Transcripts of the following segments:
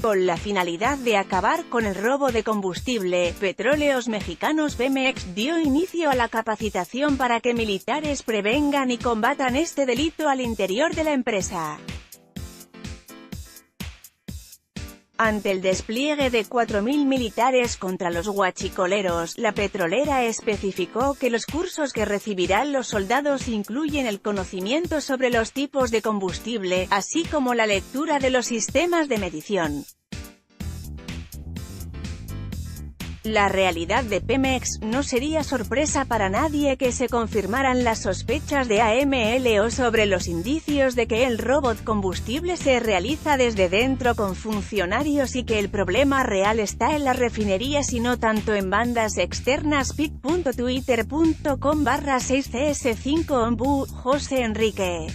Con la finalidad de acabar con el robo de combustible, Petróleos Mexicanos Pemex dio inicio a la capacitación para que militares prevengan y combatan este delito al interior de la empresa. Ante el despliegue de 4.000 militares contra los huachicoleros, la petrolera especificó que los cursos que recibirán los soldados incluyen el conocimiento sobre los tipos de combustible, así como la lectura de los sistemas de medición. La realidad de Pemex, no sería sorpresa para nadie que se confirmaran las sospechas de AMLO sobre los indicios de que el robot combustible se realiza desde dentro con funcionarios y que el problema real está en las refinerías y no tanto en bandas externas pic.twitter.com barra 6cs5 ombu, José Enrique.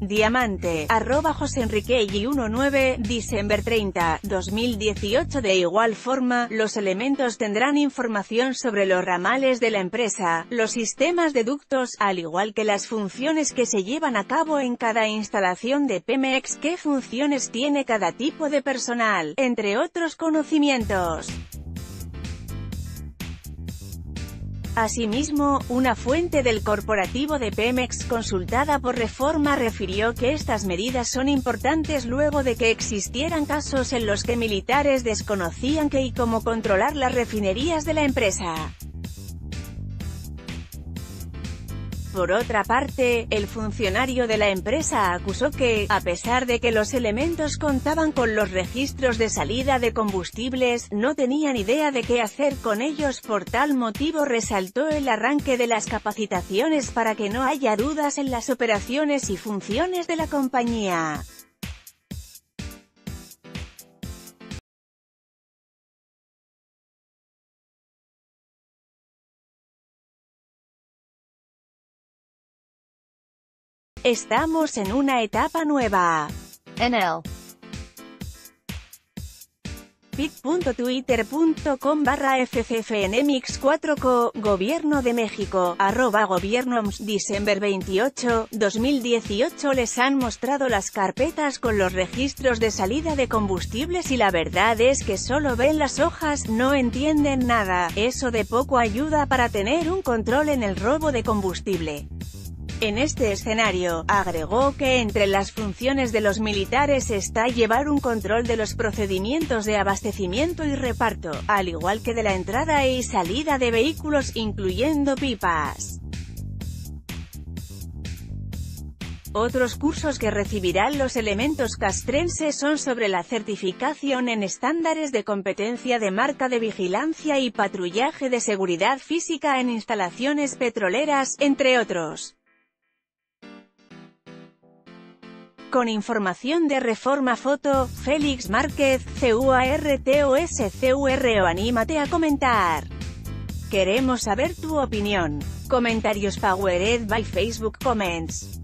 Diamante, arroba José Enrique y 19, December 30, 2018 De igual forma, los elementos tendrán información sobre los ramales de la empresa, los sistemas de ductos, al igual que las funciones que se llevan a cabo en cada instalación de Pemex, qué funciones tiene cada tipo de personal, entre otros conocimientos. Asimismo, una fuente del corporativo de Pemex consultada por Reforma refirió que estas medidas son importantes luego de que existieran casos en los que militares desconocían qué y cómo controlar las refinerías de la empresa. Por otra parte, el funcionario de la empresa acusó que, a pesar de que los elementos contaban con los registros de salida de combustibles, no tenían idea de qué hacer con ellos por tal motivo resaltó el arranque de las capacitaciones para que no haya dudas en las operaciones y funciones de la compañía. Estamos en una etapa nueva. En el pic.twitter.com barra ffnmix4co, Gobierno de México, arroba gobiernoms, December 28, 2018 les han mostrado las carpetas con los registros de salida de combustibles y la verdad es que solo ven las hojas, no entienden nada, eso de poco ayuda para tener un control en el robo de combustible. En este escenario, agregó que entre las funciones de los militares está llevar un control de los procedimientos de abastecimiento y reparto, al igual que de la entrada y salida de vehículos incluyendo pipas. Otros cursos que recibirán los elementos castrenses son sobre la certificación en estándares de competencia de marca de vigilancia y patrullaje de seguridad física en instalaciones petroleras, entre otros. Con información de Reforma Foto, Félix Márquez, CUARTOSCURO Anímate a comentar. Queremos saber tu opinión. Comentarios powered by Facebook Comments.